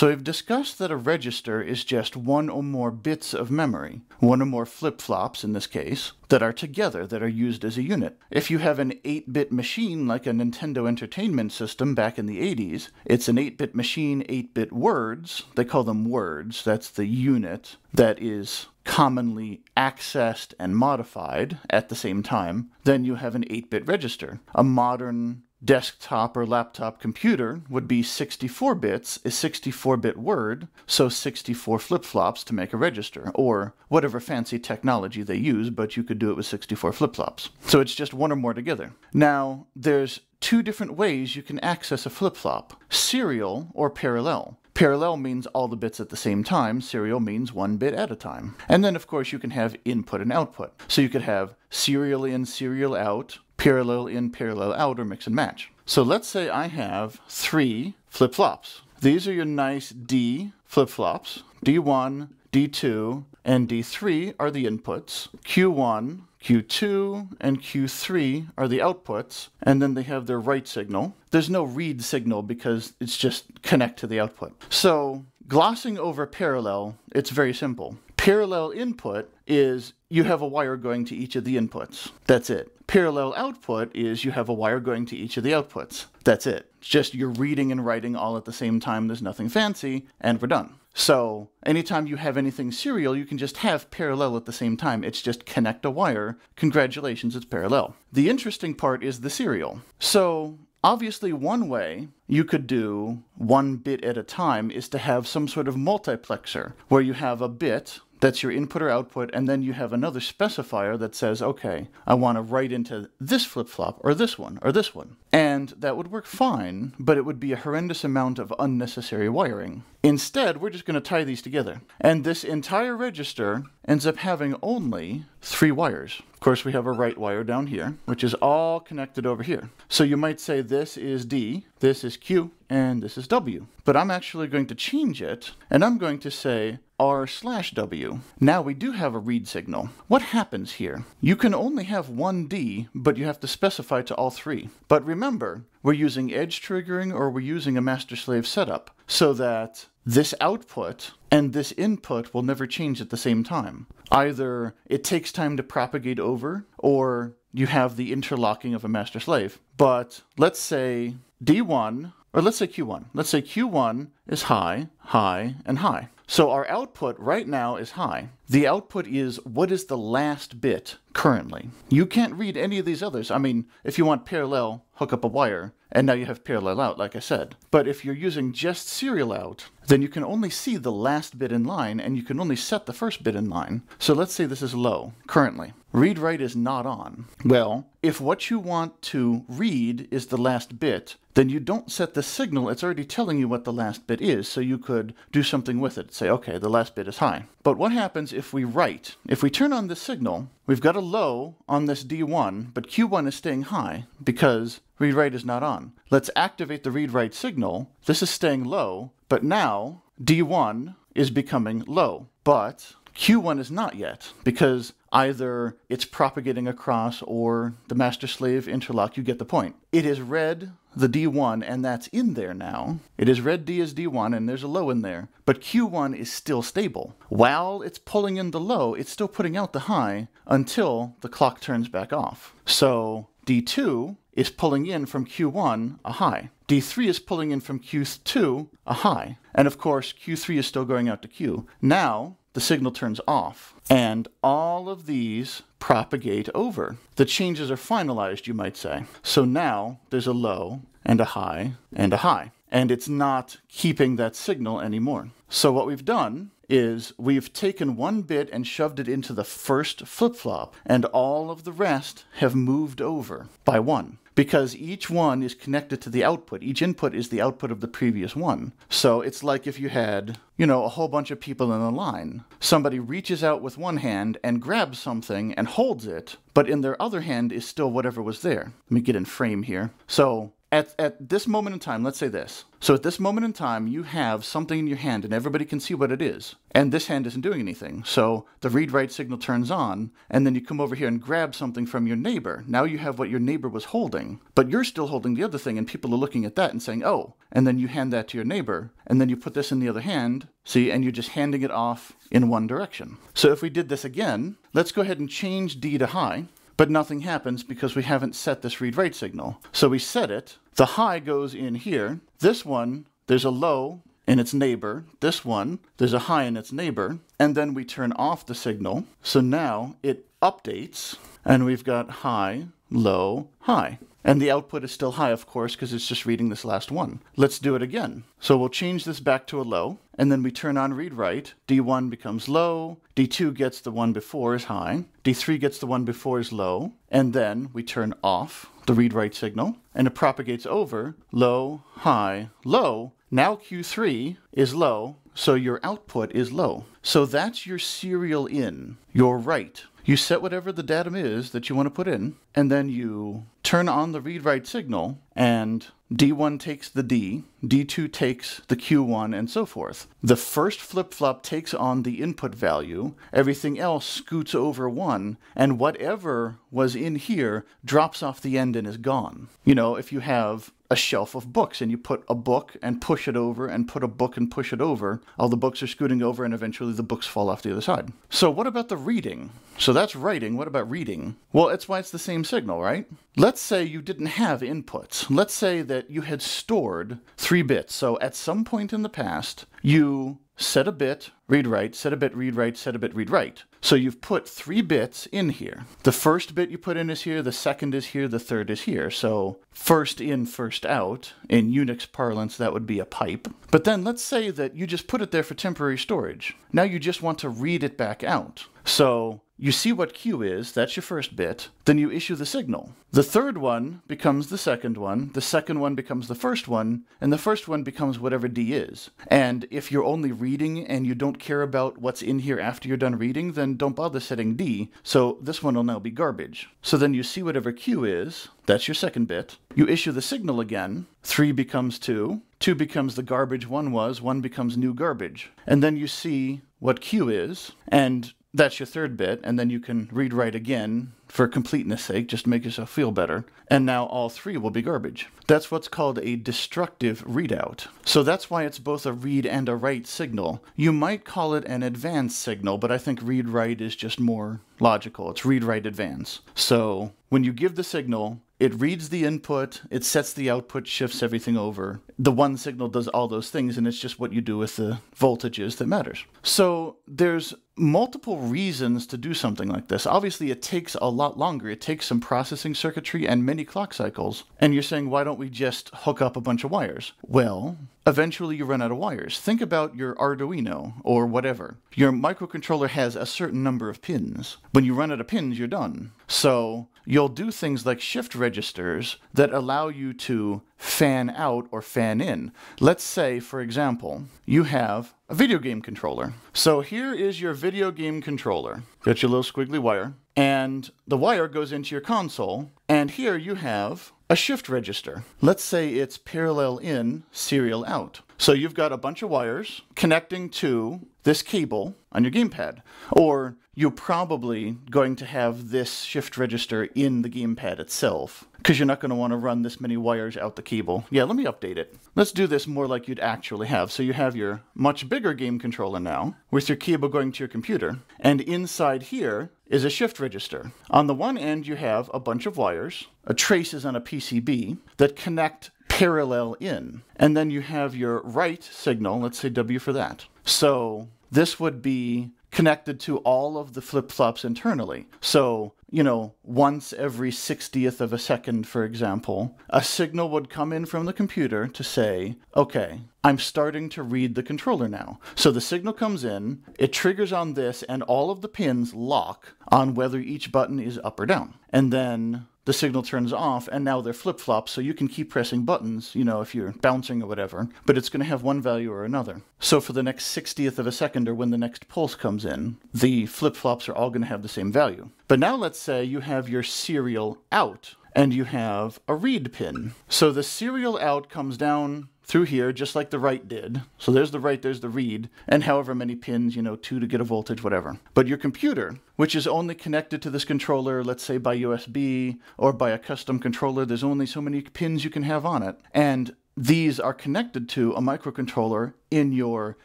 So we've discussed that a register is just one or more bits of memory, one or more flip-flops in this case, that are together, that are used as a unit. If you have an 8-bit machine like a Nintendo Entertainment System back in the 80s, it's an 8-bit machine, 8-bit words. They call them words. That's the unit that is commonly accessed and modified at the same time. Then you have an 8-bit register. A modern desktop or laptop computer would be 64 bits, a 64 bit word, so 64 flip flops to make a register, or whatever fancy technology they use, but you could do it with 64 flip flops. So it's just one or more together. Now, there's two different ways you can access a flip flop serial or parallel. Parallel means all the bits at the same time. Serial means one bit at a time. And then, of course, you can have input and output. So you could have serial in, serial out, parallel in, parallel out, or mix and match. So let's say I have three flip-flops. These are your nice D flip-flops. D1, D2, and D3 are the inputs. Q1, Q2, and Q3 are the outputs, and then they have their write signal. There's no read signal because it's just connect to the output. So glossing over parallel, it's very simple. Parallel input is you have a wire going to each of the inputs. That's it. Parallel output is you have a wire going to each of the outputs. That's it. It's just you're reading and writing all at the same time. There's nothing fancy, and we're done. So anytime you have anything serial, you can just have parallel at the same time. It's just connect a wire. Congratulations, it's parallel. The interesting part is the serial. So Obviously, one way you could do one bit at a time is to have some sort of multiplexer where you have a bit that's your input or output, and then you have another specifier that says, okay, I want to write into this flip-flop, or this one, or this one. And that would work fine, but it would be a horrendous amount of unnecessary wiring. Instead, we're just going to tie these together. And this entire register ends up having only three wires. Of course, we have a write wire down here, which is all connected over here. So you might say this is D, this is Q, and this is W. But I'm actually going to change it, and I'm going to say R slash W. Now we do have a read signal. What happens here? You can only have one D, but you have to specify to all three. But remember, we're using edge triggering or we're using a master-slave setup so that this output and this input will never change at the same time. Either it takes time to propagate over or you have the interlocking of a master-slave. But let's say D1, or let's say Q1. Let's say Q1 is high, high, and high. So our output right now is high. The output is what is the last bit currently. You can't read any of these others. I mean, if you want parallel, hook up a wire, and now you have parallel out, like I said. But if you're using just serial out, then you can only see the last bit in line, and you can only set the first bit in line. So let's say this is low, currently. Read write is not on. Well, if what you want to read is the last bit, then you don't set the signal, it's already telling you what the last bit is, so you could do something with it. Say, okay, the last bit is high. But what happens if we write? If we turn on the signal, we've got a low on this D1, but Q1 is staying high because read write is not on. Let's activate the read write signal. This is staying low, but now D1 is becoming low. But Q1 is not yet because either it's propagating across or the master slave interlock, you get the point. It is read, the D1 and that's in there now. It is read D as D1 and there's a low in there, but Q1 is still stable. While it's pulling in the low, it's still putting out the high until the clock turns back off. So D2 is pulling in from Q1 a high. D3 is pulling in from Q2 a high. And of course, Q3 is still going out to Q. Now, the signal turns off. And all of these propagate over. The changes are finalized, you might say. So now there's a low and a high and a high. And it's not keeping that signal anymore. So what we've done is we've taken one bit and shoved it into the first flip-flop, and all of the rest have moved over by one because each one is connected to the output. Each input is the output of the previous one. So it's like if you had, you know, a whole bunch of people in a line. Somebody reaches out with one hand and grabs something and holds it, but in their other hand is still whatever was there. Let me get in frame here. So at, at this moment in time, let's say this. So at this moment in time, you have something in your hand and everybody can see what it is. And this hand isn't doing anything. So the read write signal turns on, and then you come over here and grab something from your neighbor. Now you have what your neighbor was holding, but you're still holding the other thing, and people are looking at that and saying, oh. And then you hand that to your neighbor, and then you put this in the other hand, see, and you're just handing it off in one direction. So if we did this again, let's go ahead and change D to high but nothing happens because we haven't set this read write signal. So we set it, the high goes in here, this one, there's a low in its neighbor, this one, there's a high in its neighbor, and then we turn off the signal. So now it updates, and we've got high, low, high. And the output is still high, of course, because it's just reading this last one. Let's do it again. So we'll change this back to a low, and then we turn on read write. D1 becomes low, D2 gets the one before is high, D3 gets the one before is low, and then we turn off the read write signal, and it propagates over low, high, low. Now Q3 is low, so your output is low. So that's your serial in, your write. You set whatever the datum is that you want to put in, and then you turn on the read write signal, and D1 takes the D, D2 takes the Q1, and so forth. The first flip flop takes on the input value, everything else scoots over one, and whatever was in here drops off the end and is gone. You know, if you have a shelf of books and you put a book and push it over and put a book and push it over, all the books are scooting over and eventually the books fall off the other side. So what about the reading? So that's writing. What about reading? Well, it's why it's the same signal, right? Let's say you didn't have inputs. Let's say that you had stored three bits. So at some point in the past, you set a bit, read write, set a bit, read write, set a bit, read write. So you've put three bits in here. The first bit you put in is here, the second is here, the third is here. So first in, first out. In Unix parlance, that would be a pipe. But then let's say that you just put it there for temporary storage. Now you just want to read it back out. So you see what Q is, that's your first bit, then you issue the signal. The third one becomes the second one, the second one becomes the first one, and the first one becomes whatever D is. And if you're only reading and you don't care about what's in here after you're done reading, then don't bother setting D, so this one will now be garbage. So then you see whatever Q is, that's your second bit. You issue the signal again, 3 becomes 2, 2 becomes the garbage 1 was, 1 becomes new garbage. And then you see what Q is, and that's your third bit, and then you can read write again for completeness sake, just to make yourself feel better. And now all three will be garbage. That's what's called a destructive readout. So that's why it's both a read and a write signal. You might call it an advance signal, but I think read write is just more logical. It's read write advance. So when you give the signal, it reads the input, it sets the output, shifts everything over. The one signal does all those things, and it's just what you do with the voltages that matters. So there's multiple reasons to do something like this. Obviously, it takes a lot longer. It takes some processing circuitry and many clock cycles. And you're saying, why don't we just hook up a bunch of wires? Well, eventually you run out of wires. Think about your Arduino or whatever. Your microcontroller has a certain number of pins. When you run out of pins, you're done. So you'll do things like shift registers that allow you to fan out or fan in. Let's say, for example, you have a video game controller. So here is your video game controller. Got your little squiggly wire, and the wire goes into your console, and here you have a shift register. Let's say it's parallel in, serial out. So you've got a bunch of wires connecting to this cable on your gamepad. Or you're probably going to have this shift register in the gamepad itself because you're not going to want to run this many wires out the cable. Yeah, let me update it. Let's do this more like you'd actually have. So you have your much bigger game controller now with your cable going to your computer. And inside here is a shift register. On the one end, you have a bunch of wires, a trace is on a PCB, that connect parallel in. And then you have your write signal, let's say W for that. So this would be connected to all of the flip-flops internally. So, you know, once every 60th of a second, for example, a signal would come in from the computer to say, okay, I'm starting to read the controller now. So the signal comes in, it triggers on this, and all of the pins lock on whether each button is up or down. And then the signal turns off and now they're flip-flops so you can keep pressing buttons, you know, if you're bouncing or whatever, but it's going to have one value or another. So for the next 60th of a second or when the next pulse comes in, the flip-flops are all going to have the same value. But now let's say you have your serial out and you have a read pin. So the serial out comes down through here, just like the write did. So there's the write, there's the read, and however many pins, you know, two to get a voltage, whatever. But your computer, which is only connected to this controller, let's say by USB or by a custom controller, there's only so many pins you can have on it. And these are connected to a microcontroller in your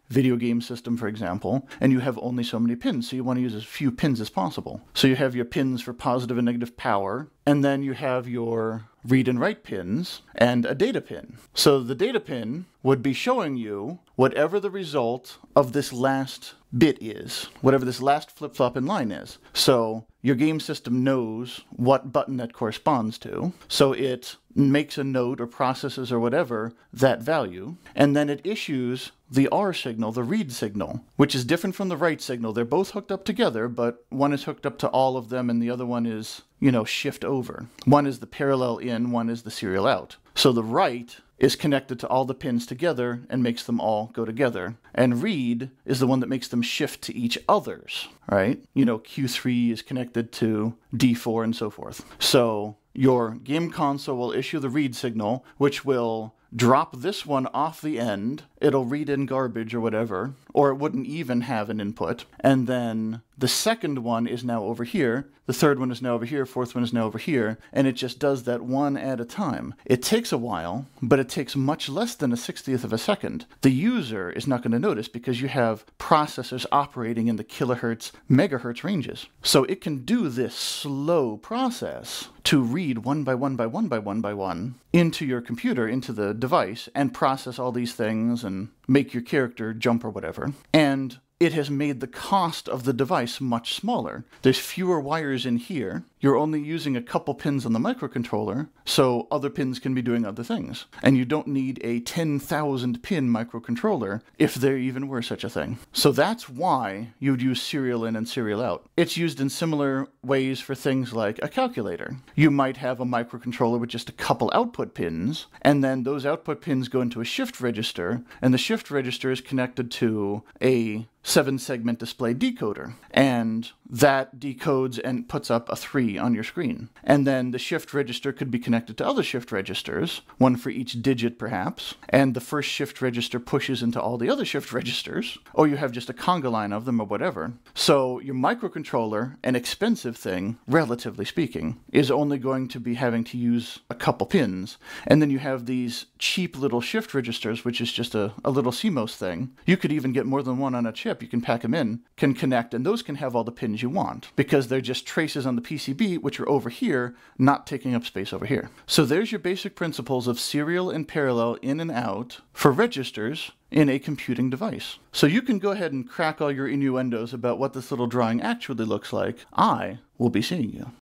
video game system, for example, and you have only so many pins, so you want to use as few pins as possible. So you have your pins for positive and negative power, and then you have your read and write pins and a data pin. So the data pin would be showing you whatever the result of this last bit is, whatever this last flip-flop in line is. So your game system knows what button that corresponds to, so it makes a note or processes or whatever that value, and then it issues the R signal, the read signal, which is different from the write signal. They're both hooked up together, but one is hooked up to all of them and the other one is, you know, shift over. One is the parallel in, one is the serial out. So the write is connected to all the pins together and makes them all go together. And read is the one that makes them shift to each other's, right? You know, Q3 is connected to D4 and so forth. So your game console will issue the read signal, which will drop this one off the end, it'll read in garbage or whatever, or it wouldn't even have an input, and then the second one is now over here, the third one is now over here, fourth one is now over here, and it just does that one at a time. It takes a while, but it takes much less than a 60th of a second. The user is not going to notice because you have processors operating in the kilohertz, megahertz ranges. So it can do this slow process to read one by one by one by one by one into your computer, into the device, and process all these things and make your character jump or whatever. And it has made the cost of the device much smaller. There's fewer wires in here. You're only using a couple pins on the microcontroller, so other pins can be doing other things. And you don't need a 10,000 pin microcontroller if there even were such a thing. So that's why you'd use serial in and serial out. It's used in similar ways for things like a calculator. You might have a microcontroller with just a couple output pins, and then those output pins go into a shift register, and the shift register is connected to a seven segment display decoder. And that decodes and puts up a three on your screen. And then the shift register could be connected to other shift registers, one for each digit perhaps. And the first shift register pushes into all the other shift registers, or you have just a conga line of them or whatever. So your microcontroller, an expensive thing, relatively speaking, is only going to be having to use a couple pins. And then you have these cheap little shift registers, which is just a, a little CMOS thing. You could even get more than one on a chip. You can pack them in, can connect, and those can have all the pins you want because they're just traces on the PCB, which are over here, not taking up space over here. So there's your basic principles of serial and parallel in and out for registers in a computing device. So you can go ahead and crack all your innuendos about what this little drawing actually looks like. I will be seeing you.